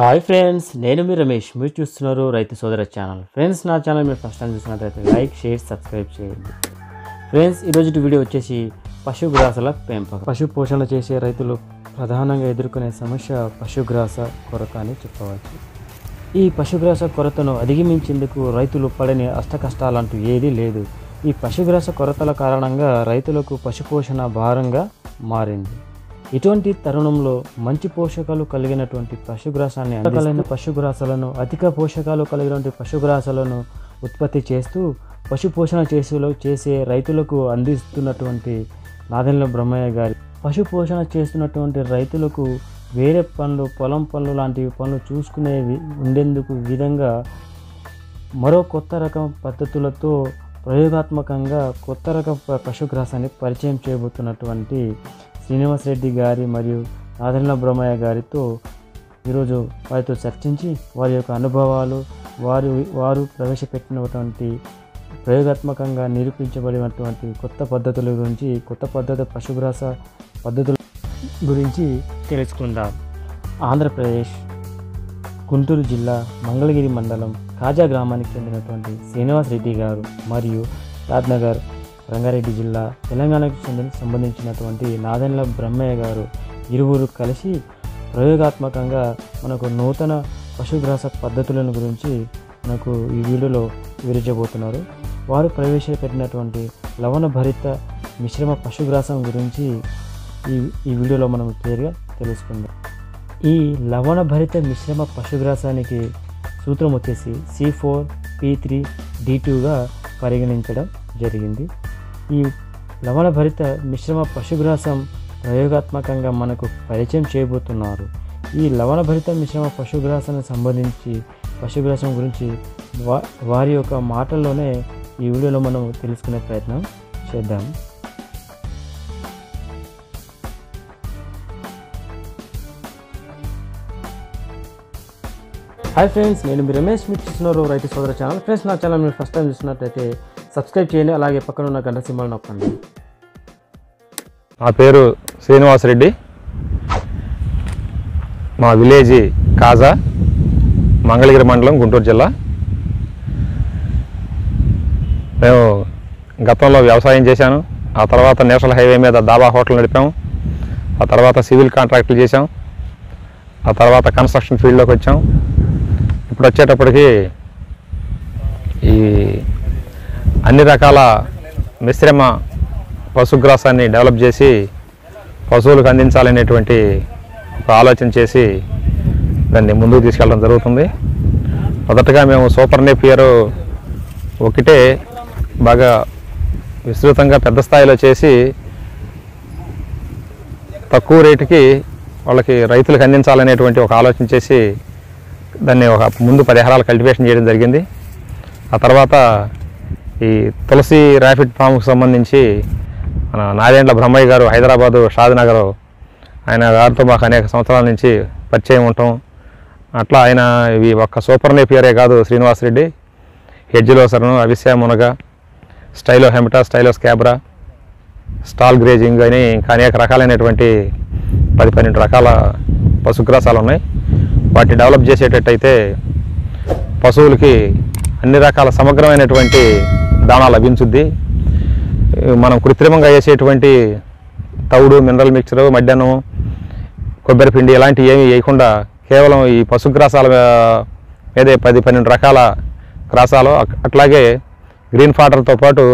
Hi friends నేను మీ రమేష్. మీరు చూస్తున్నారు రైతు సోదర ఛానల్. ఫ్రెండ్స్ నా ఛానల్ మీరు ఫస్ట్ టైం చూసినట్లయితే లైక్ షేర్ సబ్స్క్రైబ్ చేయండి. ఫ్రెండ్స్ ఈరోజు వీడియో వచ్చేసి పశుగ్రాసాల పెంపకం. పశు పోషణ చేసే రైతులు ప్రధానంగా ఎదుర్కొనే సమస్య పశుగ్రాస కొరత అని చెప్పవచ్చు. ఈ పశుగ్రాస కొరతను అధిగమించేందుకు రైతులు పడని అష్ట కష్టాలంటూ ఏదీ లేదు. ఈ పశుగ్రాస కొరతల కారణంగా రైతులకు పశుపోషణ భారంగా మారింది. ఇటువంటి తరుణంలో మంచి పోషకాలు కలిగినటువంటి పశుగ్రాసాన్ని అందకలైన పశుగ్రాసాలను అధిక పోషకాలు కలిగినటువంటి పశుగ్రాసాలను ఉత్పత్తి చేస్తూ పశు పోషణ చేసేలో చేసే రైతులకు అందిస్తున్నటువంటి నాదెండ్ల బ్రహ్మయ్య గారి పశు పోషణ చేస్తున్నటువంటి రైతులకు వేరే పనులు పొలం పనులు లాంటి పనులు చూసుకునే ఉండేందుకు విధంగా మరో కొత్త రకం పద్ధతులతో ప్రయోగాత్మకంగా కొత్త రకం పశుగ్రాసాన్ని పరిచయం చేయబోతున్నటువంటి శ్రీనివాస్ రెడ్డి గారి మరియు నాదెండ్ల బ్రహ్మయ్య గారితో ఈరోజు వారితో చర్చించి వారి యొక్క అనుభవాలు వారు వారు ప్రవేశపెట్టినటువంటి ప్రయోగాత్మకంగా నిరూపించబడినటువంటి కొత్త పద్ధతుల గురించి కొత్త పద్ధతి పశుగ్రాస పద్ధతుల గురించి తెలుసుకుందాం. ఆంధ్రప్రదేశ్ గుంటూరు జిల్లా మంగళగిరి మండలం కాజా గ్రామానికి చెందినటువంటి శ్రీనివాస్ రెడ్డి గారు మరియు రాజ్నగర్ రంగారెడ్డి జిల్లా తెలంగాణకు చెందిన సంబంధించినటువంటి నాదెండ్ల బ్రహ్మయ్య గారు ఇరువురు కలిసి ప్రయోగాత్మకంగా మనకు నూతన పశుగ్రాస పద్ధతులను గురించి మనకు ఈ వీడియోలో వివరించబోతున్నారు. వారు ప్రవేశపెట్టినటువంటి లవణ భరిత మిశ్రమ పశుగ్రాసం గురించి ఈ ఈ వీడియోలో మనం క్లియర్గా తెలుసుకుందాం. ఈ లవణ భరిత మిశ్రమ పశుగ్రాసానికి సూత్రం వచ్చేసి C four P three D టూగా పరిగణించడం జరిగింది. ఈ లవణ భరిత మిశ్రమ పశుగ్రాసం ప్రయోగాత్మకంగా మనకు పరిచయం చేయబోతున్నారు. ఈ లవణ భరిత మిశ్రమ పశుగ్రాసానికి సంబంధించి పశుగ్రాసం గురించి వా వారి యొక్క మాటల్లోనే ఈ వీడియోలో మనం తెలుసుకునే ప్రయత్నం చేద్దాం. హాయ్ ఫ్రెండ్స్ నేను మీ రమేష్ మీరు చూస్తున్నారు రైతు సోదర ఛానల్. ఫ్రెండ్స్ నా ఛానల్ మీరు ఫస్ట్ టైం చూసినట్లయితే సబ్స్క్రైబ్ చేయండి. అలాగే పక్కన ఉన్న గంట సింహాలు నొక్కండి. నా పేరు శ్రీనివాసరెడ్డి మా విలేజ్ కాజా మంగళగిరి మండలం గుంటూరు జిల్లా. మేము గతంలో వ్యవసాయం చేశాను. ఆ తర్వాత నేషనల్ హైవే మీద దాబా హోటల్ నడిపాము. ఆ తర్వాత సివిల్ కాంట్రాక్టులు చేశాం. ఆ తర్వాత కన్స్ట్రక్షన్ ఫీల్డ్లోకి వచ్చాం. ఇప్పుడు వచ్చేటప్పటికి ఈ అన్ని రకాల మిశ్రమ పశుగ్రాసాన్ని డెవలప్ చేసి పశువులకు అందించాలనేటువంటి ఒక ఆలోచన చేసి దాన్ని ముందుకు తీసుకెళ్ళడం జరుగుతుంది. మొదటగా మేము సూపర్ నేపియర్ ఒకటే బాగా విస్తృతంగా పెద్ద స్థాయిలో చేసి తక్కువ రేటుకి వాళ్ళకి రైతులకు అందించాలనేటువంటి ఒక ఆలోచన చేసి దాన్ని ఒక ముందు పది ఎకరాలు కల్టివేషన్ చేయడం జరిగింది. ఆ తర్వాత ఈ తులసి ర్యాపిడ్ ఫామ్కి సంబంధించి మన నారాయణల బ్రహ్మయ్య గారు హైదరాబాదు షాద్నగర్ ఆయన గారితో మాకు అనేక సంవత్సరాల నుంచి పరిచయం ఉంటాం. అట్లా ఆయన ఇవి ఒక్క సూపర్ నేపియరే కాదు శ్రీనివాస్ రెడ్డి హెడ్జిలోసరను అవిశ్యా మునగ స్టైలో హెమటా స్టైలో స్కాబ్రా స్టాల్ గ్రేజింగ్ అని ఇంకా అనేక రకాలైనటువంటి పది పన్నెండు రకాల పశుగ్రాసాలు ఉన్నాయి. వాటిని డెవలప్ చేసేటట్టయితే పశువులకి అన్ని రకాల సమగ్రమైనటువంటి దాణా లభించుద్ది. మనం కృత్రిమంగా వేసేటువంటి తౌడు మినరల్ మిక్చరు మధ్యాహ్నం కొబ్బరి పిండి ఇలాంటివి ఏమీ వేయకుండా కేవలం ఈ పశుగ్రాసాల మీదే పది పన్నెండు రకాల గ్రాసాలు అట్లాగే గ్రీన్ ఫాడర్తో పాటు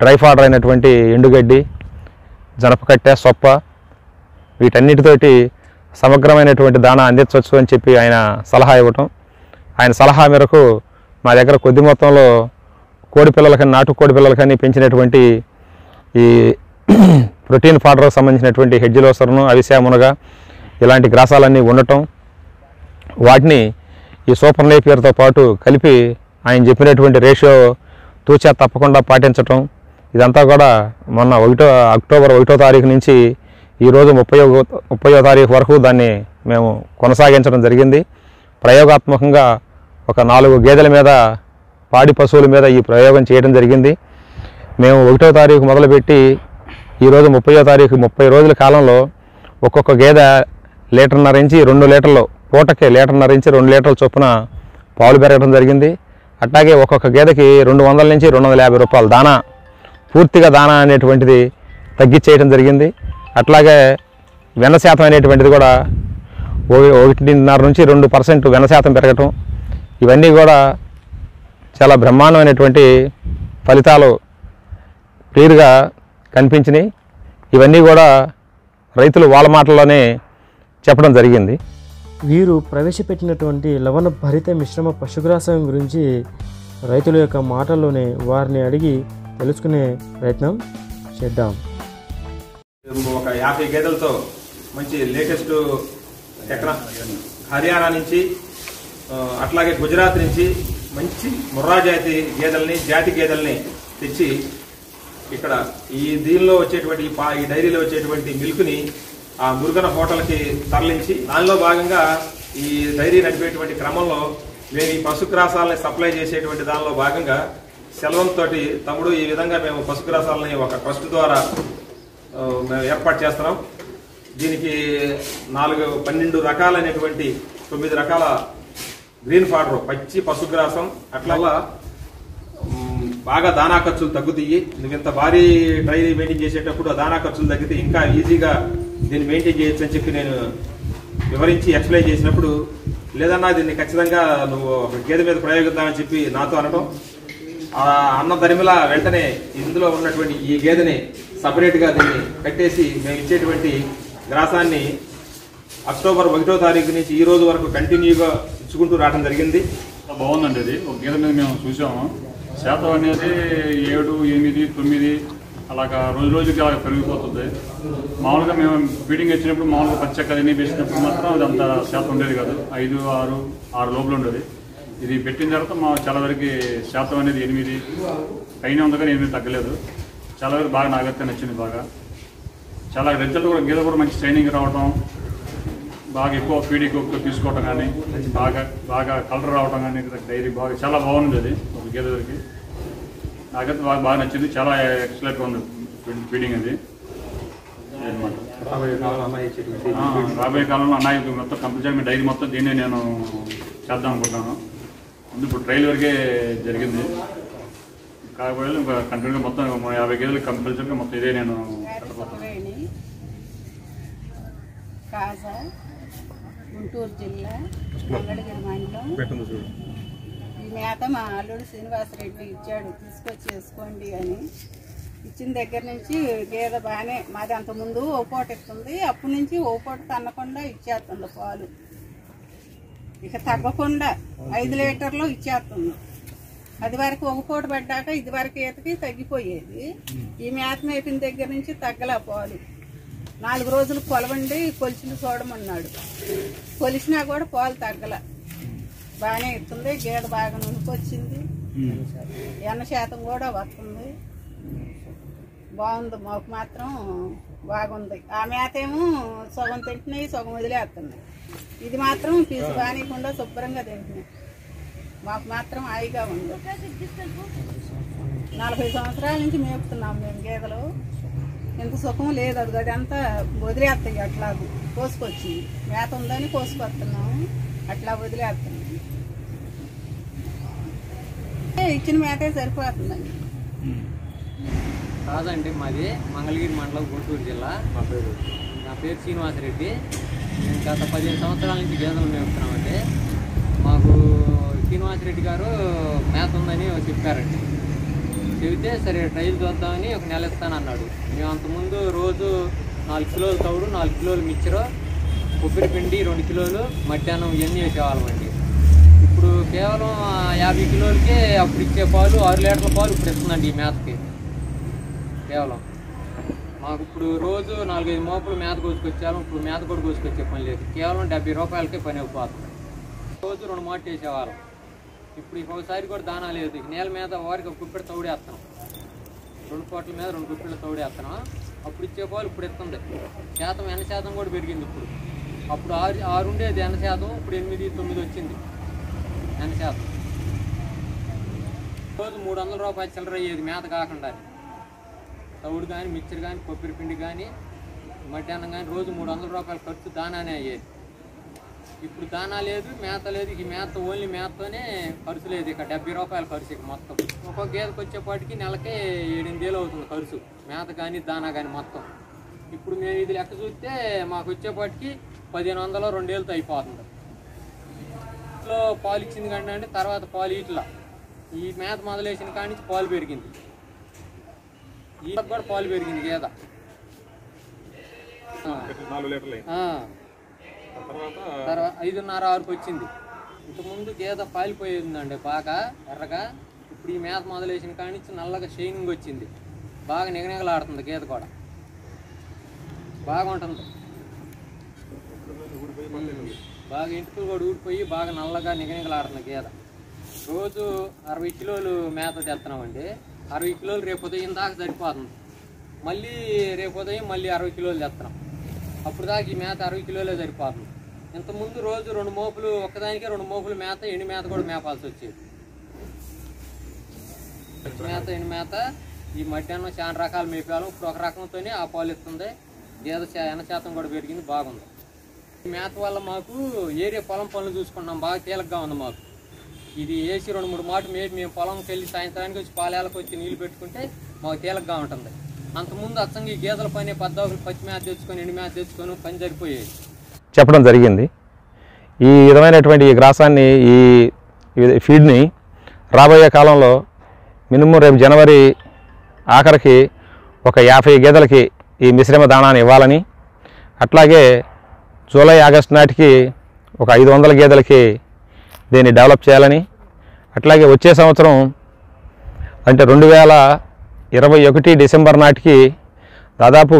డ్రై ఫాడర్ అయినటువంటి ఎండుగడ్డి జనపకట్టె సొప్ప వీటన్నిటితోటి సమగ్రమైనటువంటి దాణా అందించవచ్చు అని చెప్పి ఆయన సలహా ఇవ్వటం. ఆయన సలహా మేరకు మా దగ్గర కొద్ది మొత్తంలో కోడి పిల్లలకని నాటు కోడి పిల్లలకని పెంచినటువంటి ఈ ప్రోటీన్ ఫాడర్కి సంబంధించినటువంటి హెడ్జిలోసరను అవిశామునగా ఇలాంటి గ్రాసాలన్నీ ఉండటం వాటిని ఈ సూపర్ నేపియర్తో పాటు కలిపి ఆయన చెప్పినటువంటి రేషియో తూచా తప్పకుండా పాటించటం. ఇదంతా కూడా మొన్న ఒకటో అక్టోబర్ ఒకటో తారీఖు నుంచి ఈరోజు ముప్పై ముప్పయో తారీఖు వరకు దాన్ని మేము కొనసాగించడం జరిగింది. ప్రయోగాత్మకంగా ఒక నాలుగు గేదెల మీద పాడి పశువుల మీద ఈ ప్రయోగం చేయడం జరిగింది. మేము ఒకటో తారీఖు మొదలుపెట్టి ఈరోజు ముప్పయో తారీఖు ముప్పై రోజుల కాలంలో ఒక్కొక్క గేదె లీటర్న్నర నుంచి రెండు లీటర్లు పూటకి లీటర్న్నర నుంచి రెండు లీటర్ల చొప్పున పాలు పెరగడం జరిగింది. అట్లాగే ఒక్కొక్క గేదెకి రెండు వందల నుంచి రెండు వందల యాభై రూపాయల దానా పూర్తిగా దానా అనేటువంటిది తగ్గించేయడం జరిగింది. అట్లాగే వెన్న శాతం అనేటువంటిది కూడా ఒకటిన్నర నుంచి రెండు పర్సెంట్ వెన్న శాతం పెరగటం ఇవన్నీ కూడా చాలా బ్రహ్మాండమైనటువంటి ఫలితాలు క్లియర్గా కనిపించినాయి. ఇవన్నీ కూడా రైతులు వాళ్ళ మాటల్లోనే చెప్పడం జరిగింది. వీరు ప్రవేశపెట్టినటువంటి లవణ భరిత మిశ్రమ పశుగ్రాసం గురించి రైతుల యొక్క మాటల్లోనే వారిని అడిగి తెలుసుకునే ప్రయత్నం చేద్దాం. ఒక యాభై గేదెలతో మంచి లేటెస్ట్ ఎక్కడ హర్యానా నుంచి అట్లాగే గుజరాత్ నుంచి మంచి ముర్రా జాతి గేదెల్ని జాతి గేదెల్ని తెచ్చి ఇక్కడ ఈ దీనిలో వచ్చేటువంటి ఈ డైరీలో వచ్చేటువంటి మిల్క్ని ఆ మురుగన హోటల్కి తరలించి దానిలో భాగంగా ఈ డైరీ నడిపేటువంటి క్రమంలో మేము ఈ పశుగ్రాసాలని సప్లై చేసేటువంటి దానిలో భాగంగా సెలవంతో తమ్ముడు ఈ విధంగా మేము పశుగ్రాసాలని ఒక ట్రస్ట్ ద్వారా మేము ఏర్పాటు చేస్తున్నాం. దీనికి నాలుగు పన్నెండు రకాలైనటువంటి తొమ్మిది రకాల గ్రీన్ ఫాడర్ పచ్చి పశుగ్రాసం అట్లా బాగా దానా ఖర్చులు తగ్గుతాయి. నువ్వు ఇంత భారీ డైరీ మెయింటైన్ చేసేటప్పుడు ఆ దానా ఖర్చులు తగ్గితే ఇంకా ఈజీగా దీన్ని మెయింటైన్ చేయొచ్చు అని చెప్పి నేను వివరించి ఎక్స్ప్లెయిన్ చేసినప్పుడు లేదన్నా దీన్ని ఖచ్చితంగా నువ్వు ఒక గేదె మీద ప్రయోగిద్దామని చెప్పి నాతో అనడం ఆ అన్న దరిమిల వెంటనే ఇందులో ఉన్నటువంటి ఈ గేదెని సపరేట్గా దీన్ని కట్టేసి మేము ఇచ్చేటువంటి గ్రాసాన్ని అక్టోబర్ ఒకటో తారీఖు నుంచి ఈ రోజు వరకు కంటిన్యూగా ఇచ్చుకుంటూ రావడం జరిగింది. బాగుందండి అది ఒక గీత మీద మేము చూసాము. శాతం అనేది ఏడు ఎనిమిది తొమ్మిది అలాగా రోజు రోజుకి అలా పెరిగిపోతుంది. మామూలుగా మేము ఫీడింగ్ ఇచ్చినప్పుడు మామూలుగా పచ్చక్క ఎన్ని వేసినప్పుడు మాత్రం అది అంత శాతం ఉండేది కాదు. ఐదు ఆరు ఆరు లోపల ఉండేది. ఇది పెట్టిన తర్వాత మా చాలా వరకు శాతం అనేది ఎనిమిది పైన ఉంది కానీ ఎనిమిది తగ్గలేదు. చాలా వరకు బాగా నాగత్యం నచ్చింది బాగా. చాలా రిజల్ట్ కూడా గీత కూడా మంచి ట్రైనింగ్ రావడం బాగా ఎక్కువ ఫీడ్ ఎక్కువ తీసుకోవటం కానీ బాగా బాగా కలర్ రావటం కానీ డైరీ బాగా చాలా బాగుంది అది ఒక గేదె దగ్గరికి నాకైతే బాగా బాగా నచ్చింది చాలా ఎక్సలెంట్గా ఉంది ఫీడ్- ఫీడింగ్ అది. రాబోయే కాలంలో అన్నయ్య మొత్తం కంపల్సరీ మీ డైరీ మొత్తం దీన్నే నేను చేద్దాం అనుకుంటున్నాను. ముందు ఇప్పుడు ట్రైల్ వరకే జరిగింది. కాకపోతే ఇంకా కంటిన్యూగా మొత్తం యాభై గేదెలు కంపల్సరీగా మొత్తం ఇదే నేను కాజా గుంటూరు జిల్లా మంగళగిరి మండలం. ఈ మేత మా అల్లుడు శ్రీనివాసరెడ్డి ఇచ్చాడు తీసుకొచ్చి వేసుకోండి అని. ఇచ్చిన దగ్గర నుంచి గేదె బాగానే మాది అంత ముందు ఓ పూట ఇస్తుంది అప్పటి నుంచి ఓ పూట తన్నకుండా ఇచ్చేస్తుంది పాలు. ఇక తగ్గకుండా ఐదు లీటర్లు ఇచ్చేస్తుంది. అది వరకు ఒక పూట పడ్డాక ఇది వరకు ఈతకి తగ్గిపోయేది. ఈ మేత మేపిన దగ్గర నుంచి తగ్గలే పాలు. నాలుగు రోజులు కొలవండి కొలిచిన చూడమన్నాడు. కొలిసినా కూడా పాలు తగ్గల. బాగానే ఇస్తుంది గేదె బాగా నునుకొచ్చింది. ఎన్న శాతం కూడా వస్తుంది. బాగుంది మాకు మాత్రం బాగుంది. ఆ మేత ఏమో సగం తింటున్నాయి సగం వదిలేస్తున్నాయి ఇది మాత్రం పీసు బానీయకుండా శుభ్రంగా తింటున్నాయి. మాకు మాత్రం హాయిగా ఉంది. నలభై సంవత్సరాల నుంచి మేపుతున్నాం మేము గేదెలు ఇంత సుఖం లేదు అది అదంతా వదిలేస్తాయి అట్లా కోసుకొచ్చి మేత ఉందని కోసుకొస్తున్నాము అట్లా వదిలేస్తున్నాం ఏ, ఇచ్చిన మేతే సరిపోతుందండి. కాదండి మాది మంగళగిరి మండలం గుంటూరు జిల్లా. నా పేరు శ్రీనివాసరెడ్డి. నేను గత పదిహేను సంవత్సరాల నుంచి గేదెలు మేపుతున్నామండి. మాకు శ్రీనివాసరెడ్డి గారు మేత ఉందని చెప్పారండి. చెబితే సరే ట్రైల్ చూద్దామని ఒక నెల ఇస్తానన్నాడు మేము అంతకుముందు రోజు నాలుగు కిలోలు తౌడు నాలుగు కిలోలు మిక్చరు కొబ్బరి పిండి రెండు కిలోలు మధ్యాహ్నం ఇవన్నీ వేసేవాళ్ళమండి ఇప్పుడు కేవలం యాభై కిలోలకే అప్పుడు ఇచ్చే పాలు ఆరు లీటర్ల పాలు ఇప్పుడు ఇస్తుందండి ఈ మేతకి. కేవలం. మాకు ఇప్పుడు రోజు నాలుగైదు మోపులు మేత కోసుకొచ్చాము ఇప్పుడు మేత కూడా కోసుకొచ్చే పని లేదు. కేవలం డెబ్బై రూపాయలకే పని అయిపోతుంది. రోజు రెండు మాట వేసేవాళ్ళం. ఇప్పుడు ఒకసారి కూడా దానా లేదు. నేల మీద వారికి ఒక కుప్పెడు తౌడేస్తున్నాం రెండు కోట్ల మీద రెండు కుప్పెళ్ళు తౌడేస్తున్నాం అప్పుడు ఇచ్చే పాలు ఇప్పుడు ఇస్తుంది శాతం ఎన్న శాతం కూడా పెరిగింది ఇప్పుడు. అప్పుడు ఆరు ఆరు ఉండేది ఎన్న శాతం ఇప్పుడు ఎనిమిది తొమ్మిది వచ్చింది. ఎన్న శాతం. రోజు మూడు వందల రూపాయలు చిల్లర అయ్యేది మేత కాకుండా. తవుడు కానీ మిక్చర్ కానీ కొబ్బరి పిండి కానీ మధ్యాహ్నం కానీ రోజు మూడు వందల రూపాయలు ఖర్చు దానానే అయ్యేది. ఇప్పుడు దానా లేదు మేత లేదు ఈ మేత ఓన్లీ మేతతోనే ఖర్చు లేదు ఇక డెబ్బై రూపాయల ఖర్చు ఇక మొత్తం. ఒక్కొక్క గేదెకి వచ్చేపాటికి నెలకి ఎనిమిది వేలు అవుతుంది ఖర్చు మేత కానీ దానా కానీ మొత్తం. ఇప్పుడు మేము ఇది లెక్క చూస్తే మాకు వచ్చేపాటికి పదిహేను వందలు రెండు వేలతో అయిపోతుంది. ఇంట్లో పాలు ఇచ్చింది కంటే అంటే తర్వాత పాలు ఇట్లా. ఈ మేత మొదలేసిన కాడి నుంచి పాలు పెరిగింది. ఈ కూడా పాలు పెరిగింది గేద. నాలుగు లీటర్లు. తర్వాత ఐదున్నర ఆరుకు వచ్చింది. ఇంతకుముందు గేద పాలిపోయిందండి బాగా ఎర్రగా. ఇప్పుడు ఈ మేత మొదలేసిన కాడి నుంచి నల్లగా షైనింగ్ వచ్చింది. బాగా నిగనిగలాడుతుంది గేద కూడా. బాగా ఉంటుంది బాగా ఇంటికి కూడా ఊడిపోయి బాగా నల్లగా నిగనిగలాడుతుంది గేద. రోజు అరవై కిలోలు మేత తెస్తున్నామండి అరవై కిలోలు రేపు ఉదయం దాకా సరిపోతుంది. మళ్ళీ రేపు ఉదయం మళ్ళీ అరవై కిలోలు తెస్తున్నాం అప్పుడు దాకా ఈ మేత అరవై కిలోలే సరిపోతుంది. ఇంతకుముందు రోజు రెండు మోపులు ఒక్కదానికే రెండు మోపులు మేత ఎండు మేత కూడా మేపాల్సి వచ్చేది. మేత ఎండు మేత? ఈ మధ్యాహ్నం చాలా రకాలు మేపాలం ఇప్పుడు ఒక రకంతోనే ఆ పాలు ఇస్తుంది. గేదె ఎన్న శాతం కూడా పెరిగింది బాగుంది. ఈ మేత వల్ల మాకు ఏరియా పొలం పనులు చూసుకున్నాం. బాగా తేలిగ్గా ఉంది మాకు. ఇది వేసి రెండు మూడు మాటలు మేపి మేము పొలంకి వెళ్ళి సాయంత్రానికి వచ్చి పాలేలకు వచ్చి నీళ్ళు పెట్టుకుంటే మాకు తేలిగ్గా ఉంటుంది. అంతకుముందు అచ్చంగా ఈ గేదెల పని పద్దాకులు పచ్చి మేత తెచ్చుకొని ఎండి మేత తెచ్చుకొని పని జరిపోయేది చెప్పడం జరిగింది. ఈ విధమైనటువంటి ఈ గ్రాసాన్ని ఈ ఈ ఫీడ్ని రాబోయే కాలంలో మినిమం రేపు జనవరి ఆఖరికి ఒక యాభై గేదెలకి ఈ మిశ్రమ దాణాన్ని ఇవ్వాలని అట్లాగే జూలై ఆగస్టు నాటికి ఒక ఐదు వందల గేదెలకి దీన్ని డెవలప్ చేయాలని అట్లాగే వచ్చే సంవత్సరం అంటే రెండు వేల ఇరవై ఒకటి డిసెంబర్ నాటికి దాదాపు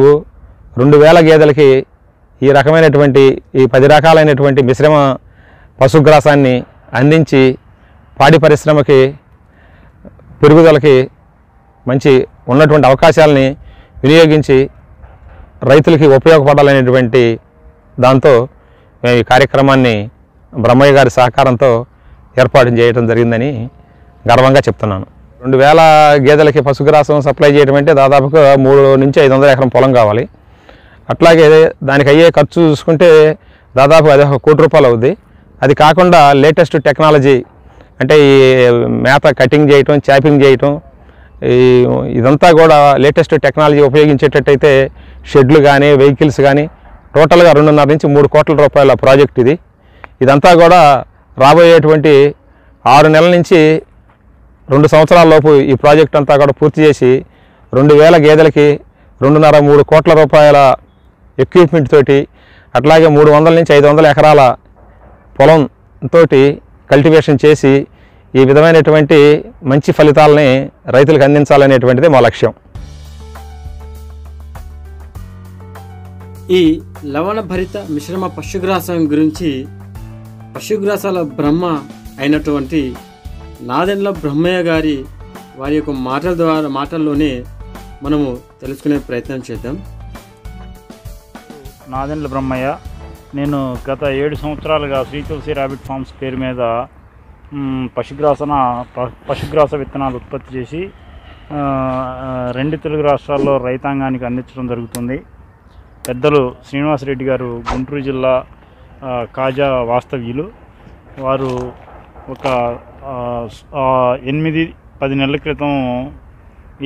రెండు వేల గేదెలకి ఈ రకమైనటువంటి ఈ పది రకాలైనటువంటి మిశ్రమ పశుగ్రాసాన్ని అందించి పాడి పరిశ్రమకి పెరుగుదలకి మంచి ఉన్నటువంటి అవకాశాలని వినియోగించి రైతులకి ఉపయోగపడాలనేటువంటి దాంతో మేము ఈ కార్యక్రమాన్ని బ్రహ్మయ్య గారి సహకారంతో ఏర్పాటు చేయడం జరిగిందని గర్వంగా చెప్తున్నాను. రెండు వేల గేదెలకి పశుగ్రాసం సప్లై చేయడం అంటే దాదాపుగా మూడు నుంచి ఐదు వందల ఎకరం పొలం కావాలి. అట్లాగే దానికి అయ్యే ఖర్చు చూసుకుంటే దాదాపు అది ఒక కోటి రూపాయలు అవుద్ది. అది కాకుండా లేటెస్ట్ టెక్నాలజీ అంటే ఈ మేత కటింగ్ చేయటం చాపింగ్ చేయటం ఈ ఇదంతా కూడా లేటెస్ట్ టెక్నాలజీ ఉపయోగించేటట్టయితే షెడ్లు కానీ వెహికల్స్ కానీ టోటల్గా రెండున్నర నుంచి మూడు కోట్ల రూపాయల ప్రాజెక్ట్ ఇది. ఇదంతా కూడా రాబోయేటువంటి ఆరు నెలల నుంచి రెండు సంవత్సరాల లోపు ఈ ప్రాజెక్ట్ అంతా కూడా పూర్తి చేసి రెండు వేల గేదెలకి రెండున్నర మూడు కోట్ల రూపాయల ఎక్విప్మెంట్ తోటి అట్లాగే మూడు వందల నుంచి ఐదు వందల ఎకరాల పొలం తోటి కల్టివేషన్ చేసి ఈ విధమైనటువంటి మంచి ఫలితాలని రైతులకు అందించాలనేటువంటిది మా లక్ష్యం. ఈ లవణభరిత మిశ్రమ పశుగ్రాసం గురించి పశుగ్రాసాల బ్రహ్మ అయినటువంటి నాదెండ్ల బ్రహ్మయ్య గారి వారి యొక్క మాటల ద్వారా మాటల్లోనే మనము తెలుసుకునే ప్రయత్నం చేద్దాం. నాదెండ్ల బ్రహ్మయ్య నేను గత ఏడు సంవత్సరాలుగా శ్రీ తులసి ర్యాబిట్ ఫార్మ్స్ పేరు మీద పశుగ్రాసన ప- పశుగ్రాస విత్తనాలు ఉత్పత్తి చేసి రెండు తెలుగు రాష్ట్రాల్లో రైతాంగానికి అందించడం జరుగుతుంది. పెద్దలు శ్రీనివాసరెడ్డి గారు గుంటూరు జిల్లా కాజా వాస్తవ్యులు. వారు ఒక ఎనిమిది పది నెలల క్రితం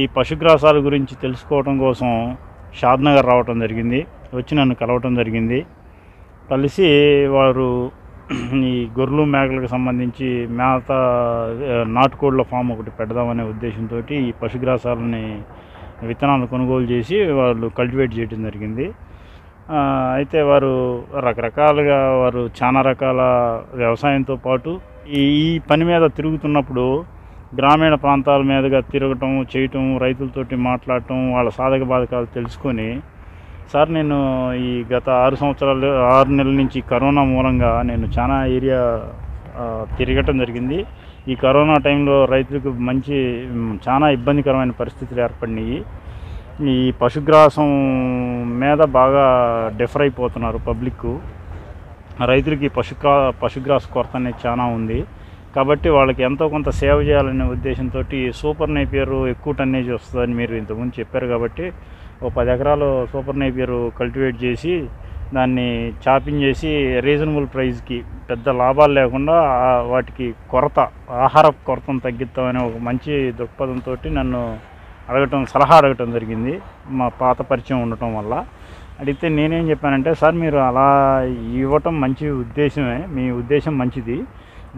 ఈ పశుగ్రాసాల గురించి తెలుసుకోవడం కోసం షాద్నగర్ రావటం జరిగింది. వచ్చి నన్ను కలవటం జరిగింది. కలిసి వారు ఈ గొర్రెలు మేకలకు సంబంధించి మేత నాటుకోళ్ళ ఫామ్ ఒకటి పెడదామనే ఉద్దేశంతో ఈ పశుగ్రాసాలని విత్తనాలు కొనుగోలు చేసి వాళ్ళు కల్టివేట్ చేయడం జరిగింది. అయితే వారు రకరకాలుగా వారు చాలా రకాల వ్యవసాయంతో పాటు ఈ ఈ పని మీద తిరుగుతున్నప్పుడు గ్రామీణ ప్రాంతాల మీదుగా తిరగటం చేయటం రైతులతోటి మాట్లాడటం వాళ్ళ సాధక బాధకాలు తెలుసుకొని సార్ నేను ఈ గత ఆరు సంవత్సరాలు ఆరు నెలల నుంచి కరోనా మూలంగా నేను చాలా ఏరియా తిరగటం జరిగింది. ఈ కరోనా టైంలో రైతులకు మంచి చాలా ఇబ్బందికరమైన పరిస్థితులు ఏర్పడినాయి. ఈ పశుగ్రాసం మీద బాగా డిఫర్ అయిపోతున్నారు పబ్లిక్ రైతులకి పశుగ్రా పశుగ్రాస కొరత అనేది చాలా ఉంది. కాబట్టి వాళ్ళకి ఎంతో కొంత సేవ చేయాలనే ఉద్దేశంతో సూపర్ నేపియర్ ఎక్కువ టన్నేజ్ వస్తుందని మీరు ఇంతకుముందు చెప్పారు కాబట్టి ఓ పది ఎకరాలు సూపర్ నేపియర్ కల్టివేట్ చేసి దాన్ని చాపింగ్ చేసి రీజనబుల్ ప్రైస్కి పెద్ద లాభాలు లేకుండా వాటికి కొరత ఆహార కొరతను తగ్గిద్దామనే ఒక మంచి దృక్పథంతో నన్ను అడగటం సలహా అడగటం జరిగింది. మా పాత పరిచయం ఉండటం వల్ల. అడిగితే నేనేం చెప్పానంటే సార్ మీరు అలా ఇవ్వటం మంచి ఉద్దేశమే. మీ ఉద్దేశం మంచిది.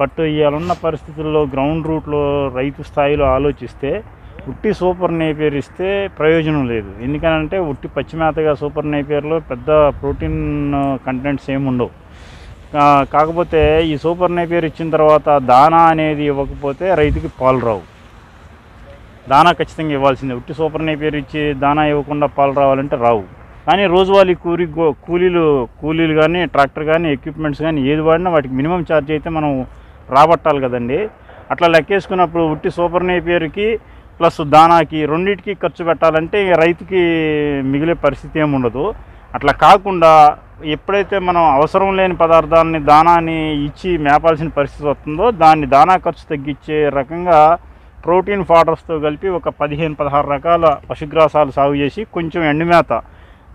బట్ ఇవాళ ఉన్న పరిస్థితుల్లో గ్రౌండ్ రూట్లో రైతు స్థాయిలో ఆలోచిస్తే ఉట్టి సూపర్ నేపియర్ ఇస్తే ప్రయోజనం లేదు. ఎందుకనంటే ఉట్టి పచ్చిమేతగా సూపర్ నేపియర్లో పెద్ద ప్రోటీన్ కంటెంట్స్ ఏమి ఉండవు. కాకపోతే ఈ సూపర్ నేపియర్ ఇచ్చిన తర్వాత దానా అనేది ఇవ్వకపోతే రైతుకి పాలు రావు. దానా ఖచ్చితంగా ఇవ్వాల్సిందే. ఉట్టి సూపర్ పేరు ఇచ్చి దానా ఇవ్వకుండా పాలు రావాలంటే రావు. కానీ రోజువారీ కూలి కూలీలు కూలీలు కానీ ట్రాక్టర్ కానీ ఎక్విప్మెంట్స్ కానీ ఏది వాడినా వాటికి మినిమం ఛార్జ్ అయితే మనం రాబట్టాలి కదండి. అట్లా లెక్కేసుకున్నప్పుడు ఉట్టి సూపర్ పేరుకి ప్లస్ దానాకి రెండింటికి ఖర్చు పెట్టాలంటే రైతుకి మిగిలే పరిస్థితి ఏమి ఉండదు. అట్లా కాకుండా ఎప్పుడైతే మనం అవసరం లేని పదార్థాలని దానాన్ని ఇచ్చి మేపాల్సిన పరిస్థితి వస్తుందో దాన్ని దానా ఖర్చు తగ్గించే రకంగా ప్రోటీన్ ఫాడర్స్తో కలిపి ఒక పదిహేను పదహారు రకాల పశుగ్రాసాలు సాగు చేసి కొంచెం ఎండుమేత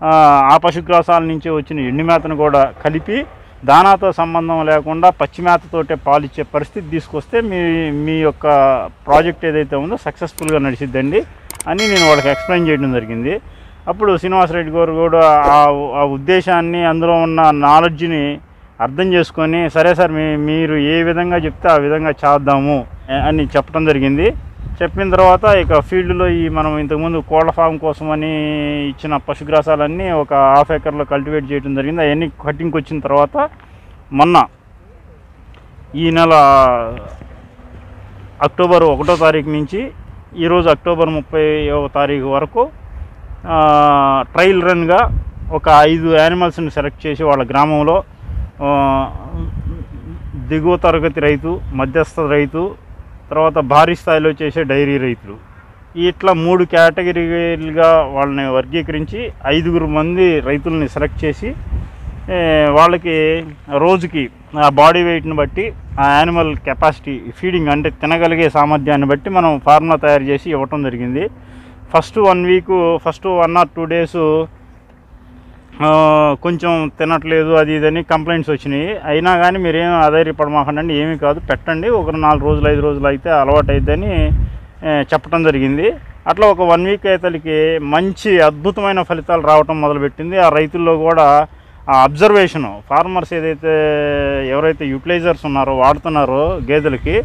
ఆ, ఆ పశుగ్రాసాల నుంచి వచ్చిన ఎండుమేతను కూడా కలిపి దానాతో సంబంధం లేకుండా పచ్చిమేతతోటే పాలిచ్చే పరిస్థితి తీసుకొస్తే మీ మీ యొక్క ప్రాజెక్ట్ ఏదైతే ఉందో సక్సెస్ఫుల్గా నడిచిద్దండి అని నేను వాళ్ళకి ఎక్స్ప్లెయిన్ చేయడం జరిగింది. అప్పుడు శ్రీనివాసరెడ్డి గారు కూడా ఆ ఉద్దేశాన్ని అందులో ఉన్న నాలెడ్జ్ని అర్థం చేసుకొని సరే సార్ మీ మీరు ఏ విధంగా చెప్తే ఆ విధంగా చేద్దాము అని చెప్పడం జరిగింది. చెప్పిన తర్వాత ఇక ఫీల్డ్లో ఈ మనం ఇంతకుముందు కోళ్ళ ఫామ్ కోసమని ఇచ్చిన పశుగ్రాసాలన్నీ ఒక హాఫ్ ఏకర్లో కల్టివేట్ చేయడం జరిగింది. అవన్నీ కటింగ్కి వచ్చిన తర్వాత మొన్న ఈ నెల అక్టోబర్ ఒకటో తారీఖు నుంచి ఈరోజు అక్టోబర్ ముప్పై తారీఖు వరకు ట్రయల్ రన్గా ఒక ఐదు యానిమల్స్ని సెలెక్ట్ చేసి వాళ్ళ గ్రామంలో దిగువ తరగతి రైతు మధ్యస్థ రైతు తర్వాత భారీ స్థాయిలో చేసే డైరీ రైతులు. ఇట్లా మూడు కేటగిరీలుగా వాళ్ళని వర్గీకరించి ఐదుగురు మంది రైతుల్ని సెలెక్ట్ చేసి వాళ్ళకి రోజుకి ఆ బాడీ వెయిట్ని బట్టి ఆ యానిమల్ కెపాసిటీ ఫీడింగ్ అంటే తినగలిగే సామర్థ్యాన్ని బట్టి మనం ఫార్ములా తయారు చేసి ఇవ్వటం జరిగింది. First one week first one or two days కొంచెం తినట్లేదు అది ఇదని కంప్లైంట్స్ వచ్చినాయి. అయినా కానీ మీరేం ఆధారపడమాకండి ఏమీ కాదు. పెట్టండి. ఒక నాలుగు రోజులు ఐదు రోజులు అయితే అలవాటు అయిద్దని చెప్పడం జరిగింది. అట్లా ఒక వన్ వీక్ అయితలకి మంచి అద్భుతమైన ఫలితాలు రావటం మొదలుపెట్టింది. ఆ రైతుల్లో కూడా ఆ అబ్జర్వేషను ఫార్మర్స్ ఏదైతే ఎవరైతే యూటిలైజర్స్ ఉన్నారో వాడుతున్నారో గేదెలకి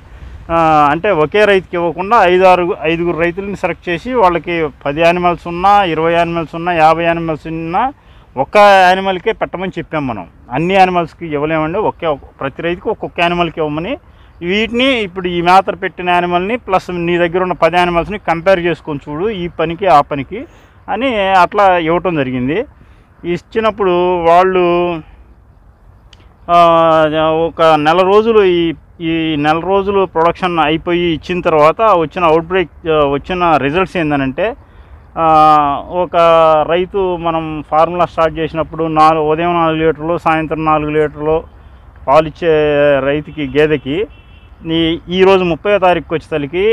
అంటే ఒకే రైతుకి ఇవ్వకుండా ఐదు ఆరు ఐదుగురు రైతులను సెలెక్ట్ చేసి వాళ్ళకి పది యానిమల్స్ ఉన్నా ఇరవై యానిమల్స్ ఉన్నా యాభై యానిమల్స్ ఉన్నా ఒక్క యానిమల్కే పెట్టమని చెప్పాం మనం. అన్ని యానిమల్స్కి ఇవ్వలేమండి. ఒకే ప్రతి రైతుకి ఒక్కొక్క యానిమల్కి ఇవ్వమని. వీటిని ఇప్పుడు ఈ మేత పెట్టిన యానిమల్ని ప్లస్ నీ దగ్గర ఉన్న పది యానిమల్స్ని కంపేర్ చేసుకొని చూడు ఈ పనికి ఆ పనికి అని అట్లా ఇవ్వటం జరిగింది. ఇచ్చినప్పుడు వాళ్ళు ఒక నెల రోజులు ఈ ఈ నెల రోజులు ప్రొడక్షన్ అయిపోయి ఇచ్చిన తర్వాత వచ్చిన అవుట్ బ్రేక్ వచ్చిన రిజల్ట్స్ ఏంటంటే ఒక రైతు మనం ఫార్ములా స్టార్ట్ చేసినప్పుడు నాలుగు ఉదయం నాలుగు లీటర్లు సాయంత్రం నాలుగు లీటర్లు పాలిచ్చే రైతుకి గేదెకి ఈ ఈరోజు ముప్పై తారీఖుకి వచ్చేసరికి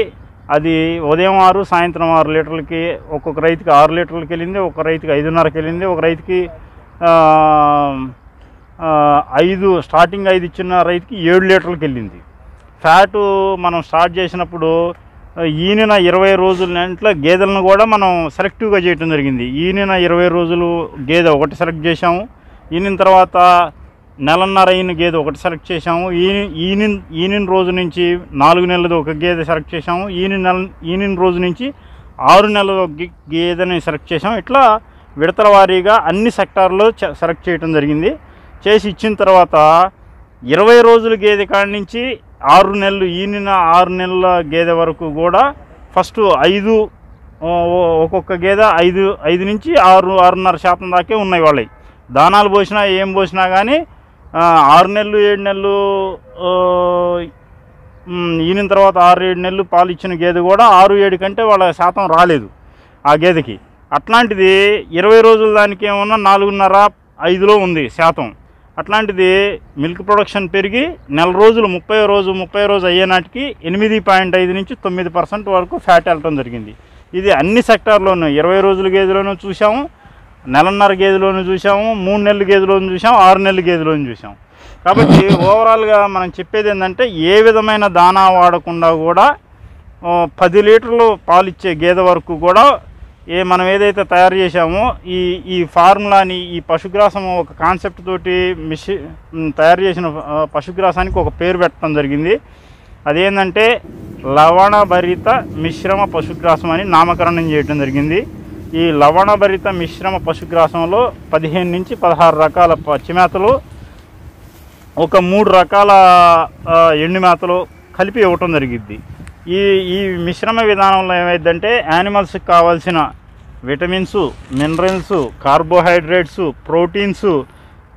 అది ఉదయం ఆరు సాయంత్రం ఆరు లీటర్లకి ఒక్కొక్క రైతుకి ఆరు లీటర్లకి వెళ్ళింది ఒక రైతుకి ఐదున్నరకి వెళ్ళింది ఒక రైతుకి ఐదు స్టార్టింగ్ ఐదు ఇచ్చిన రైతుకి ఏడు లీటర్లకి వెళ్ళింది. ఫ్యాటు మనం స్టార్ట్ చేసినప్పుడు ఈనిన ఇరవై రోజుల దాంట్లో గేదెలను కూడా మనం సెలెక్టివ్గా చేయటం జరిగింది. ఈనిన ఇరవై రోజులు గేదె ఒకటి సెలెక్ట్ చేసాము ఈనిన తర్వాత నెలన్నర అయిన గేదె ఒకటి సెలెక్ట్ చేసాము ఈయన ఈయన ఈనిన రోజు నుంచి నాలుగు నెలలది ఒక గేదె సెలెక్ట్ చేసాము ఈయన నెల ఈయన రోజు నుంచి ఆరు నెలల గేదెని సెలెక్ట్ చేసాము ఇట్లా విడతల వారీగా అన్ని సెక్టార్లో సెలెక్ట్ చేయడం జరిగింది. చేసి ఇచ్చిన తర్వాత ఇరవై రోజుల గేదె కాడి నుంచి ఆరు నెలలు ఈనిన ఆరు నెలల గేదె వరకు కూడా ఫస్ట్ ఐదు ఒక్కొక్క గేదె ఐదు ఐదు నుంచి ఆరు ఆరున్నర శాతం దాకే ఉన్నాయి వాళ్ళవి. దానాలు పోసినా ఏం పోసినా కానీ ఆరు నెలలు ఏడు నెలలు ఈనిన తర్వాత ఆరు ఏడు నెలలు పాలు ఇచ్చిన గేదె కూడా ఆరు ఏడు కంటే వాళ్ళ శాతం రాలేదు ఆ గేదెకి. అట్లాంటిది ఇరవై రోజుల దానికి ఏమన్నా నాలుగున్నర ఐదులో ఉంది శాతం. అట్లాంటిది మిల్క్ ప్రొడక్షన్ పెరిగి నెల రోజులు ముప్పై రోజు ముప్పై రోజు అయ్యే నాటికి ఎనిమిది పాయింట్ ఐదు నుంచి తొమ్మిది పర్సెంట్ వరకు ఫ్యాట్ వెళ్ళటం జరిగింది. ఇది అన్ని సెక్టార్లోనూ ఇరవై రోజుల గేదెలోనూ చూసాము నెలన్నర గేదెలోను చూసాము మూడు నెలల గేదెలోను చూసాము ఆరు నెలల గేదెలోను చూసాము కాబట్టి ఓవరాల్గా మనం చెప్పేది ఏంటంటే ఏ విధమైన దానా వాడకుండా కూడా పది లీటర్లు పాలు ఇచ్చే గేదె వరకు కూడా ఏ మనం ఏదైతే తయారు చేశామో ఈ ఈ ఫార్ములాని ఈ పశుగ్రాసం ఒక కాన్సెప్ట్ తోటి మిషి తయారు చేసిన పశుగ్రాసానికి ఒక పేరు పెట్టడం జరిగింది. అదేంటంటే లవణభరిత మిశ్రమ పశుగ్రాసం అని నామకరణం చేయడం జరిగింది. ఈ లవణభరిత మిశ్రమ పశుగ్రాసంలో పదిహేను నుంచి పదహారు రకాల పచ్చిమేతలు ఒక మూడు రకాల ఎండు మేతలు కలిపి ఇవ్వటం జరిగింది. ఈ ఈ మిశ్రమ విధానంలో ఏమైందంటే యానిమల్స్కి కావాల్సిన విటమిన్స్ మినరల్స్ కార్బోహైడ్రేట్స్ ప్రోటీన్స్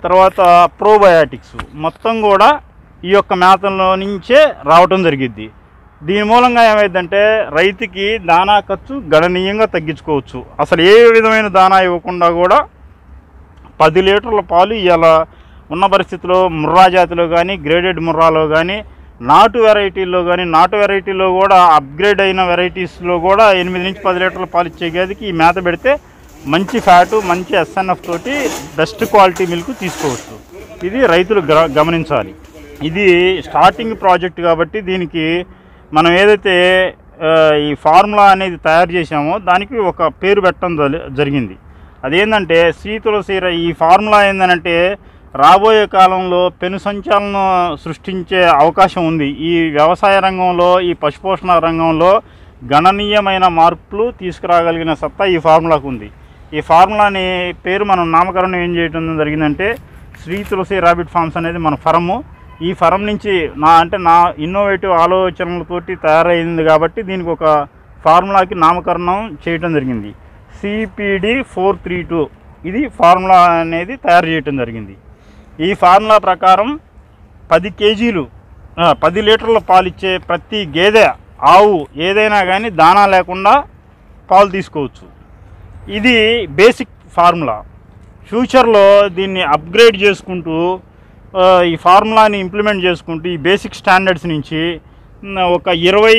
తర్వాత ప్రోబయాటిక్స్ మొత్తం కూడా ఈ యొక్క మేతంలో నుంచే రావటం జరిగిద్ది. దీని మూలంగా ఏమైందంటే రైతుకి దానా ఖర్చు గణనీయంగా తగ్గించుకోవచ్చు. అసలు ఏ విధమైన దానా ఇవ్వకుండా కూడా పది లీటర్ల పాలు ఇలా ఉన్న పరిస్థితిలో ముర్రా జాతిలో కానీ గ్రేడెడ్ ముర్రాలో కానీ నాటు వెరైటీల్లో కానీ నాటు వెరైటీలో కూడా అప్గ్రేడ్ అయిన వెరైటీస్లో కూడా ఎనిమిది నుంచి పది లీటర్ల పాలు ఇచ్చే గేదెకి ఈ మేత పెడితే మంచి ఫ్యాటు మంచి ఎస్ఎన్ఎఫ్ తోటి బెస్ట్ క్వాలిటీ మిల్క్ తీసుకోవచ్చు. ఇది రైతులు గమనించాలి. ఇది స్టార్టింగ్ ప్రాజెక్ట్ కాబట్టి దీనికి మనం ఏదైతే ఈ ఫార్ములా అనేది తయారు చేసామో దానికి ఒక పేరు పెట్టడం జరిగింది. అదేంటంటే శ్రీ తులసీర ఈ ఫార్ములా ఏంటంటే రాబోయే కాలంలో పెను సంచలనం సృష్టించే అవకాశం ఉంది. ఈ వ్యవసాయ రంగంలో ఈ పశుపోషణ రంగంలో గణనీయమైన మార్పులు తీసుకురాగలిగిన సత్తా ఈ ఫార్ములాకు ఉంది. ఈ ఫార్ములాని పేరు మనం నామకరణం ఏం చేయడం జరిగిందంటే శ్రీ తులసి రాబిట్ ఫార్మ్స్ అనేది మన ఫరము. ఈ ఫరం నుంచి నా అంటే నా ఇన్నోవేటివ్ ఆలోచనలతోటి తయారైంది కాబట్టి దీనికి ఒక ఫార్ములాకి నామకరణం చేయటం జరిగింది. సిపిడి ఫోర్ త్రీ టూ ఇది ఫార్ములా అనేది తయారు చేయటం జరిగింది. ఈ ఫార్ములా ప్రకారం పది కేజీలు పది లీటర్ల పాలు ఇచ్చే ప్రతి గేదె ఆవు ఏదైనా కానీ దానా లేకుండా పాలు తీసుకోవచ్చు. ఇది బేసిక్ ఫార్ములా. ఫ్యూచర్లో దీన్ని అప్గ్రేడ్ చేసుకుంటూ ఈ ఫార్ములాని ఇంప్లిమెంట్ చేసుకుంటూ ఈ బేసిక్ స్టాండర్డ్స్ నుంచి ఒక ఇరవై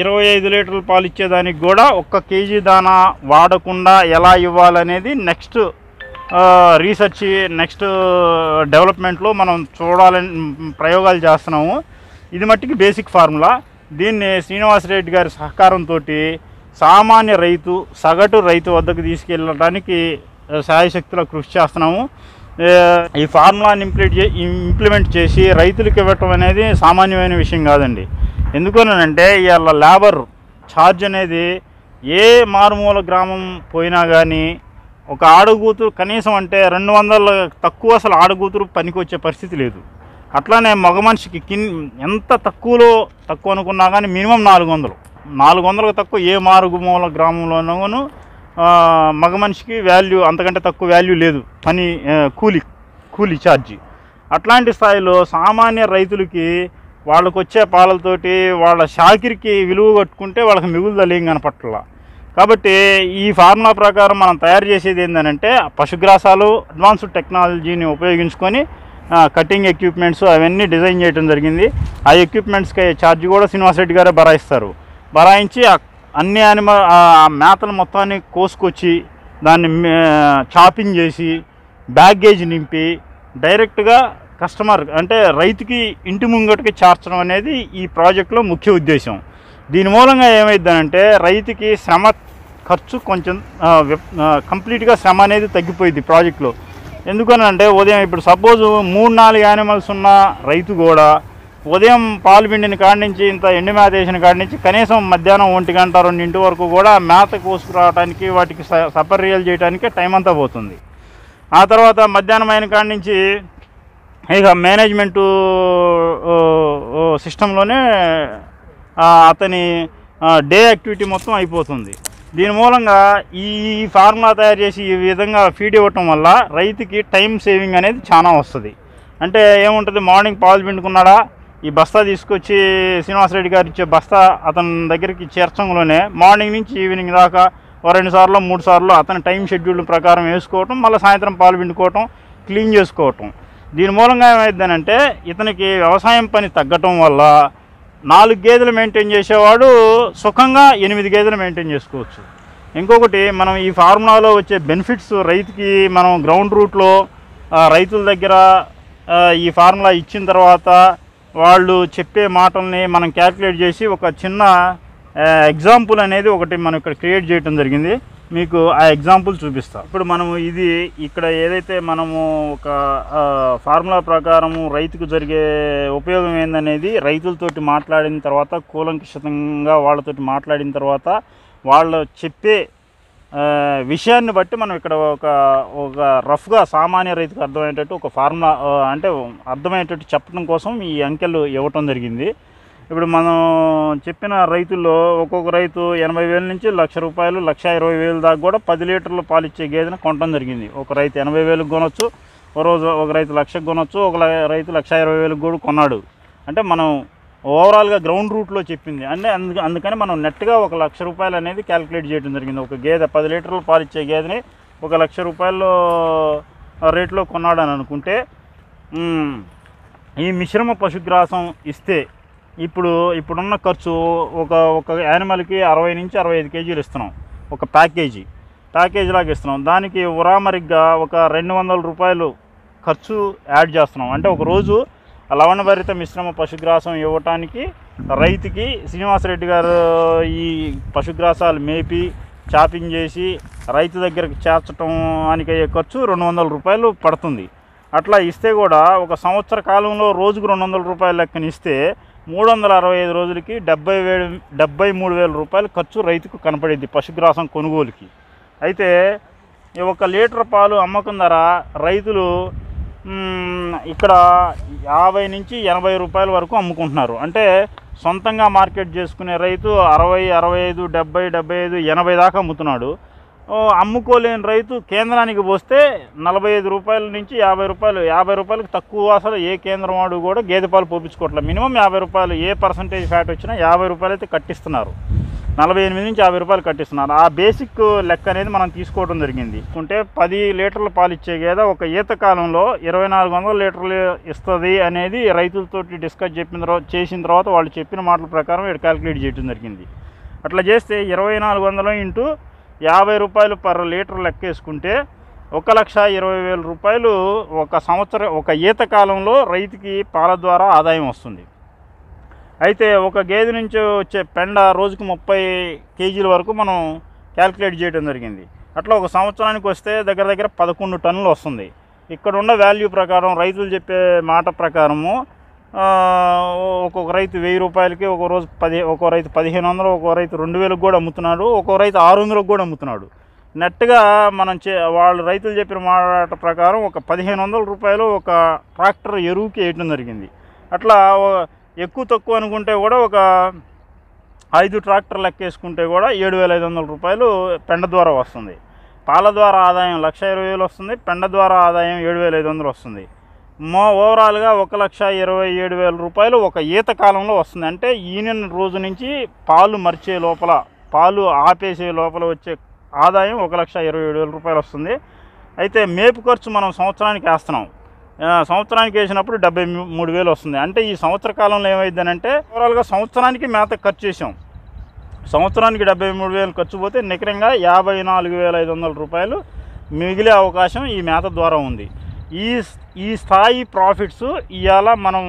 ఇరవై ఐదు లీటర్ల పాలు ఇచ్చేదానికి కూడా ఒక్క కేజీ దానా వాడకుండా ఎలా ఇవ్వాలనేది నెక్స్ట్ రీసెర్చ్ నెక్స్ట్ డెవలప్మెంట్లో మనం చూడాలని ప్రయోగాలు చేస్తున్నాము. ఇది మట్టికి బేసిక్ ఫార్ములా దీన్ని శ్రీనివాసరెడ్డి గారి సహకారంతో సామాన్య రైతు సగటు రైతు వద్దకు తీసుకెళ్ళడానికి సాయశక్తిలో కృషి చేస్తున్నాము. ఈ ఫార్ములాని ఇంప్లిమెంట్ ఇంప్లిమెంట్ చేసి రైతులకు ఇవ్వటం అనేది సామాన్యమైన విషయం కాదండి. ఎందుకనంటే ఇవాళ లేబర్ ఛార్జ్ అనేది ఏ మారుమూల గ్రామం పోయినా కానీ ఒక ఆడగూతురు కనీసం అంటే రెండు వందల తక్కువ అసలు ఆడగూతురు పనికి వచ్చే పరిస్థితి లేదు. అట్లానే మగ మనిషికి కిన్ ఎంత తక్కువలో తక్కువ అనుకున్నా కానీ మినిమం నాలుగు వందలు. నాలుగు వందలకు తక్కువ ఏ మారుగుమూల గ్రామంలోనూ మగ మనిషికి వాల్యూ అంతకంటే తక్కువ వాల్యూ లేదు. పని కూలి కూలి ఛార్జీ. అట్లాంటి స్థాయిలో సామాన్య రైతులకి వాళ్ళకు వచ్చే పాలతోటి వాళ్ళ షాకిరికి విలువ కట్టుకుంటే వాళ్ళకి మిగులుదలేం కనపట్ల. కాబట్టి ఈ ఫార్ములా ప్రకారం మనం తయారు చేసేది ఏంటంటే పశుగ్రాసాలు అడ్వాన్స్డ్ టెక్నాలజీని ఉపయోగించుకొని కటింగ్ ఎక్విప్మెంట్స్ అవన్నీ డిజైన్ చేయడం జరిగింది. ఆ ఎక్విప్మెంట్స్కి ఛార్జ్ కూడా శ్రీనివాసరెడ్డి గారే బరాయిస్తారు. బరాయించి అన్ని యానిమల్ ఆ మేతలు మొత్తాన్ని కోసుకొచ్చి దాన్ని చాపింగ్ చేసి బ్యాగేజ్ నింపి డైరెక్ట్గా కస్టమర్ అంటే రైతుకి ఇంటి ముంగటికి చేర్చడం అనేది ఈ ప్రాజెక్ట్లో ముఖ్య ఉద్దేశం. దీని మూలంగా ఏమైందనంటే రైతుకి శ్రమ ఖర్చు కొంచెం కంప్లీట్గా శ్రమ అనేది తగ్గిపోయింది ప్రాజెక్టులో. ఎందుకనంటే ఉదయం ఇప్పుడు సపోజ్ మూడు నాలుగు యానిమల్స్ ఉన్న రైతు కూడా ఉదయం పాలు పిండిన కాడి నుంచి ఇంత ఎండు మేత వేసిన కాడి నుంచి కనీసం మధ్యాహ్నం ఒంటి గంట రెండింటి వరకు కూడా మేత కోసుకురావడానికి వాటికి స- సపర్యలు చేయడానికి టైం అంతా పోతుంది. ఆ తర్వాత మధ్యాహ్నం అయిన కాడి నుంచి ఇక మేనేజ్మెంటు సిస్టంలోనే అతని డే యాక్టివిటీ మొత్తం అయిపోతుంది. దీని మూలంగా ఈ ఫార్ములా తయారు చేసి ఈ విధంగా ఫీడ్ ఇవ్వటం వల్ల రైతుకి టైం సేవింగ్ అనేది చాలా వస్తుంది. అంటే ఏముంటుంది మార్నింగ్ పాలు పిండుకున్నాడా ఈ బస్తా తీసుకొచ్చి శ్రీనివాసరెడ్డి గారు ఇచ్చే బస్తా అతని దగ్గరికి చేర్చంలోనే మార్నింగ్ నుంచి ఈవినింగ్ దాకా ఓ రెండు సార్లు మూడు సార్లు అతని టైం షెడ్యూల్ ప్రకారం వేసుకోవటం మళ్ళీ సాయంత్రం పాలు పిండుకోవటం క్లీన్ చేసుకోవటం. దీని మూలంగా ఏమైందనంటే ఇతనికి వ్యవసాయం పని తగ్గటం వల్ల నాలుగు గేదెలు మెయింటైన్ చేసేవాడు సుఖంగా ఎనిమిది గేదెలు మెయింటైన్ చేసుకోవచ్చు. ఇంకొకటి మనం ఈ ఫార్ములాలో వచ్చే బెనిఫిట్స్ రైతుకి మనం గ్రౌండ్ రూట్లో రైతుల దగ్గర ఈ ఫార్ములా ఇచ్చిన తర్వాత వాళ్ళు చెప్పే మాటల్ని మనం క్యాల్కులేట్ చేసి ఒక చిన్న ఎగ్జాంపుల్ అనేది ఒకటి మనం ఇక్కడ క్రియేట్ చేయడం జరిగింది. మీకు ఆ ఎగ్జాంపుల్ చూపిస్తాం. ఇప్పుడు మనము ఇది ఇక్కడ ఏదైతే మనము ఒక ఫార్ములా ప్రకారము రైతుకు జరిగే ఉపయోగం ఏందనేది రైతులతోటి మాట్లాడిన తర్వాత కూలంకషితంగా వాళ్ళతోటి మాట్లాడిన తర్వాత వాళ్ళు చెప్పే విషయాన్ని బట్టి మనం ఇక్కడ ఒక ఒక రఫ్గా సామాన్య రైతుకు అర్థమయ్యేటట్టు ఒక ఫార్ములా అంటే అర్థమయ్యేటట్టు చెప్పడం కోసం ఈ అంకెలు ఇవ్వటం జరిగింది. ఇప్పుడు మనం చెప్పిన రైతుల్లో ఒక్కొక్క రైతు ఎనభై వేల నుంచి లక్ష రూపాయలు లక్ష ఇరవై వేలు దాకా కూడా పది లీటర్లు పాలిచ్చే గేదెను కొనడం జరిగింది. ఒక రైతు ఎనభై వేలకు కొనొచ్చు ఒక రోజు ఒక రైతు లక్షకు కొనొచ్చు ఒక రైతు లక్ష ఇరవై వేలకు కూడా కొన్నాడు. అంటే మనం ఓవరాల్గా గ్రౌండ్ రూట్లో చెప్పింది. అంటే అందు అందుకని మనం నెట్గా ఒక లక్ష రూపాయలు అనేది క్యాలిక్యులేట్ చేయడం జరిగింది. ఒక గేదె పది లీటర్లు పాలిచ్చే గేదెని ఒక లక్ష రూపాయలు రేట్లో కొన్నాడు అని అనుకుంటే ఈ మిశ్రమ పశుగ్రాసం ఇస్తే ఇప్పుడు ఇప్పుడున్న ఖర్చు ఒక ఒక యానిమల్కి అరవై నుంచి అరవై ఐదు కేజీలు ఇస్తున్నాం. ఒక ప్యాకేజీ. ప్యాకేజీ లాగా ఇస్తున్నాం. దానికి ఉరామరిగ్గా ఒక రెండు వందల రూపాయలు ఖర్చు యాడ్ చేస్తున్నాం. అంటే ఒక రోజు లవణభరిత మిశ్రమ పశుగ్రాసం ఇవ్వటానికి రైతుకి శ్రీనివాసరెడ్డి గారు ఈ పశుగ్రాసాలు మేపి చాపింగ్ చేసి రైతు దగ్గరకు చేర్చటం అయ్యే ఖర్చు రెండు వందల రూపాయలు పడుతుంది. అట్లా ఇస్తే కూడా ఒక సంవత్సర కాలంలో రోజుకు రెండు వందల రూపాయల లెక్కన ఇస్తే మూడు వందల అరవై ఐదు రోజులకి డెబ్బై వేలు డెబ్బై మూడు వేల రూపాయలు ఖర్చు రైతుకు కనపడింది పశుగ్రాసం కొనుగోలుకి. అయితే ఈ ఒక లీటర్ పాలు అమ్మకం ధర రైతులు ఇక్కడ యాభై నుంచి ఎనభై రూపాయల వరకు అమ్ముకుంటున్నారు. అంటే సొంతంగా మార్కెట్ చేసుకునే రైతు అరవై అరవై ఐదు డెబ్బై డెబ్బై ఐదు ఎనభై దాకా అమ్ముతున్నాడు. అమ్ముకోలేని రైతు కేంద్రానికి పోస్తే నలభై ఐదు రూపాయల నుంచి యాభై రూపాయలు యాభై రూపాయలకు తక్కువ అసలు ఏ కేంద్రం వాడు కూడా గేదె పాలు పోపించుకోవట్లేదు. మినిమం యాభై రూపాయలు ఏ పర్సంటేజ్ ఫ్యాట్ వచ్చినా యాభై రూపాయలు అయితే కట్టిస్తున్నారు. నలభై ఎనిమిది నుంచి యాభై రూపాయలు కట్టిస్తున్నారు. ఆ బేసిక్ లెక్క అనేది మనం తీసుకోవడం జరిగింది. ఉంటే పది లీటర్ల పాలు ఇచ్చే గేదె ఒక ఈత కాలంలో ఇరవై నాలుగు వందల లీటర్లు ఇస్తుంది అనేది రైతులతోటి డిస్కస్ చెప్పిన తర్వాత చేసిన తర్వాత వాళ్ళు చెప్పిన మాటల ప్రకారం ఇక్కడ క్యాలిక్యులేట్ చేయడం జరిగింది. అట్లా చేస్తే ఇరవై నాలుగు వందలు ఇంటూ యాభై రూపాయలు పర్ లీటర్ లెక్కేసుకుంటే ఒక లక్ష ఇరవై వేల రూపాయలు ఒక సంవత్సరం ఒక ఈత కాలంలో రైతుకి పాల ద్వారా ఆదాయం వస్తుంది. అయితే ఒక గేదె నుంచి వచ్చే పెండ రోజుకు ముప్పై కేజీల వరకు మనం క్యాల్కులేట్ చేయడం జరిగింది. అట్లా ఒక సంవత్సరానికి వస్తే దగ్గర దగ్గర పదకొండు టన్నులు వస్తుంది. ఇక్కడ ఉన్న వాల్యూ ప్రకారం రైతులు చెప్పే మాట ప్రకారము ఒక్కొక్క రైతు వెయ్యి రూపాయలకి ఒక రోజు పది ఒక్కో రైతు పదిహేను వందలు ఒక్కో రైతు రెండు వేలకు కూడా అమ్ముతున్నాడు ఒక్కో రైతు ఆరు వందలకు కూడా అమ్ముతున్నాడు. నెట్గా మనం చే వాళ్ళు రైతులు చెప్పిన మాట ప్రకారం ఒక పదిహేను వందల రూపాయలు ఒక ట్రాక్టర్ ఎరువుకి వేయటం జరిగింది. అట్లా ఎక్కువ తక్కువ అనుకుంటే కూడా ఒక ఐదు ట్రాక్టర్ లెక్కేసుకుంటే కూడా ఏడు వేల ఐదు వందల రూపాయలు పెండ ద్వారా వస్తుంది. పాల ద్వారా ఆదాయం లక్ష ఇరవై వేలు వస్తుంది పెండ ద్వారా ఆదాయం ఏడు వేల ఐదు వందలు వస్తుంది. మా ఓవరాల్గా ఒక లక్ష ఇరవై ఏడు వేల రూపాయలు ఒక ఈత కాలంలో వస్తుంది. అంటే ఈయన రోజు నుంచి పాలు మర్చే లోపల పాలు ఆపేసే లోపల వచ్చే ఆదాయం ఒక లక్ష ఇరవై ఏడు వేల రూపాయలు వస్తుంది. అయితే మేపు ఖర్చు మనం సంవత్సరానికి వేస్తున్నాం. సంవత్సరానికి వేసినప్పుడు డెబ్బై మూడు వేలు వస్తుంది. అంటే ఈ సంవత్సర కాలంలో ఏమైందనంటే ఓవరాల్గా సంవత్సరానికి మేత ఖర్చు చేసాం సంవత్సరానికి డెబ్బై మూడు వేలు ఖర్చు పోతే నికరంగా యాభై నాలుగు వేల ఐదు వందల రూపాయలు మిగిలే అవకాశం ఈ మేత ద్వారా ఉంది. ఈ ఈ స్థాయి ప్రాఫిట్స్ ఇవాళ మనం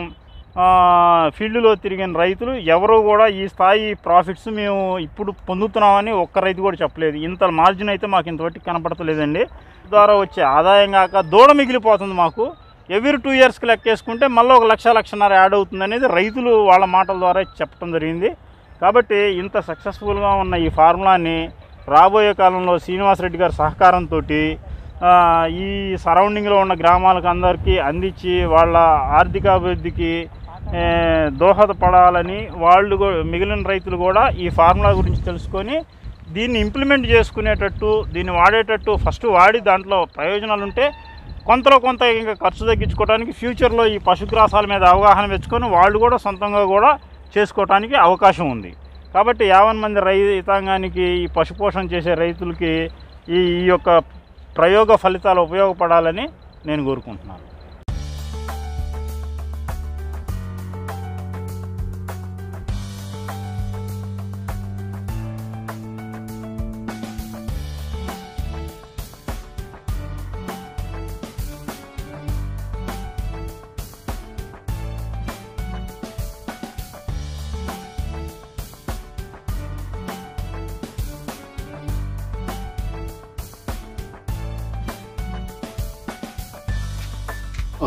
ఫీల్డ్లో తిరిగిన రైతులు ఎవరు కూడా ఈ స్థాయి ప్రాఫిట్స్ మేము ఇప్పుడు పొందుతున్నామని ఒక్క రైతు కూడా చెప్పలేదు. ఇంత మార్జిన్ అయితే మాకు ఇంతవరకు కనపడతలేదండి. ద్వారా వచ్చే ఆదాయం కాక దూడ మిగిలిపోతుంది మాకు. ఎవ్రీ టూ ఇయర్స్కి లెక్కేసుకుంటే మళ్ళీ ఒక లక్ష లక్షన్నర యాడ్ అవుతుంది అనేది రైతులు వాళ్ళ మాటల ద్వారా చెప్పడం జరిగింది. కాబట్టి ఇంత సక్సెస్ఫుల్గా ఉన్న ఈ ఫార్ములాని రాబోయే కాలంలో శ్రీనివాసరెడ్డి గారి సహకారంతో ఈ సరౌండింగ్లో ఉన్న గ్రామాలకు అందరికీ అందించి వాళ్ళ ఆర్థికాభివృద్ధికి దోహదపడాలని వాళ్ళు మిగిలిన రైతులు కూడా ఈ ఫార్ములా గురించి తెలుసుకొని దీన్ని ఇంప్లిమెంట్ చేసుకునేటట్టు దీన్ని వాడేటట్టు ఫస్ట్ వాడి దాంట్లో ప్రయోజనాలు ఉంటే కొంతలో కొంత ఇంకా ఖర్చు తగ్గించుకోవడానికి ఫ్యూచర్లో ఈ పశుగ్రాసాల మీద అవగాహన పెంచుకొని వాళ్ళు కూడా సొంతంగా కూడా చేసుకోవడానికి అవకాశం ఉంది. కాబట్టి యావన్ మంది రైతాంగానికి ఈ పశుపోషణ చేసే రైతులకి ఈ ఈ యొక్క ప్రయోగ ఫలితాలు ఉపయోగపడాలని నేను కోరుకుంటున్నాను.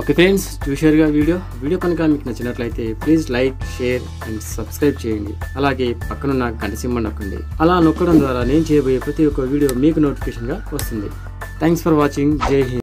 ఓకే ఫ్రెండ్స్ చూశారుగా వీడియో వీడియో కనుక మీకు నచ్చినట్లయితే please like share and subscribe చేయండి. అలాగే పక్కనున్న గంట సింబల్ నొక్కండి. అలా నొక్కడం ద్వారా నేను చేయబోయే ప్రతి ఒక్క వీడియో మీకు నోటిఫికేషన్గా వస్తుంది. థ్యాంక్స్ ఫర్ వాచింగ్ జై హింద్